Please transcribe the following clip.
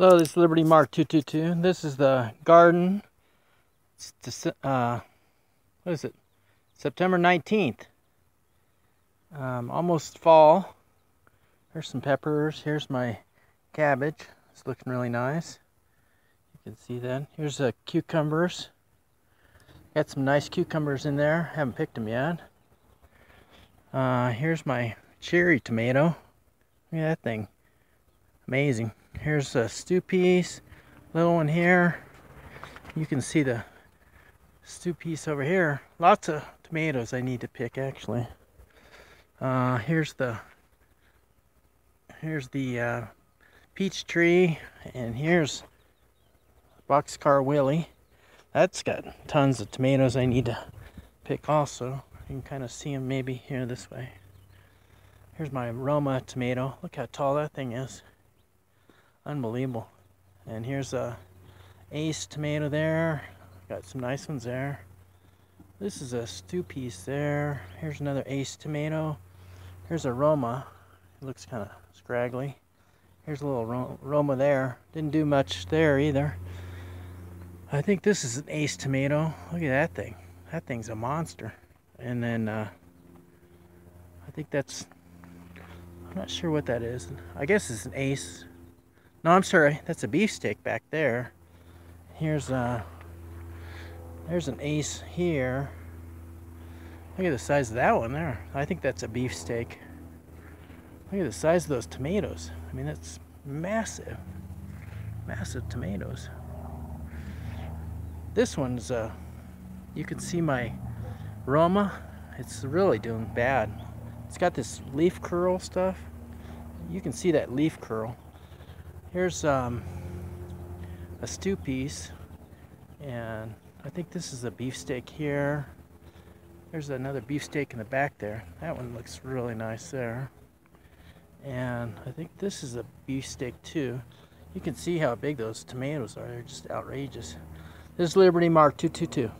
Hello, this is Liberty Mark 222. This is the garden. It's uh, what is it? September 19th. Um, almost fall. Here's some peppers. Here's my cabbage. It's looking really nice. You can see that. Here's the cucumbers. Got some nice cucumbers in there. Haven't picked them yet. Uh, here's my cherry tomato. Look at that thing. Amazing. Here's a Stupice, little one here. You can see the Stupice over here. Lots of tomatoes I need to pick actually. Uh, here's the here's the uh, peach tree, and here's Boxcar Willie. That's got tons of tomatoes I need to pick also. You can kind of see them maybe here this way. Here's my Roma tomato. Look how tall that thing is. Unbelievable. And here's a ace tomato there. Got some nice ones there. This is a Stupice there. Here's another ace tomato. Here's a Roma. It looks kind of scraggly. Here's a little Roma there. Didn't do much there either. I think this is an ace tomato. Look at that thing. That thing's a monster. And then uh, I think that's, I'm not sure what that is. I guess it's an ace. No, I'm sorry. That's a beefsteak back there. Here's a, there's an ace here. Look at the size of that one there. I think that's a beefsteak. Look at the size of those tomatoes. I mean, that's massive. Massive tomatoes. This one's, uh, you can see my Roma. It's really doing bad. It's got this leaf curl stuff. You can see that leaf curl. Here's um, a Stupice, and I think this is a beefsteak here. There's another beefsteak in the back there. That one looks really nice there. And I think this is a beefsteak too. You can see how big those tomatoes are. They're just outrageous. This is Liberty Mark 222.